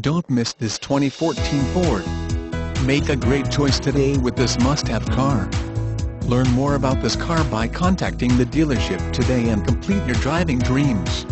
Don't miss this 2014 Ford. Make a great choice today with this must-have car. Learn more about this car by contacting the dealership today and complete your driving dreams.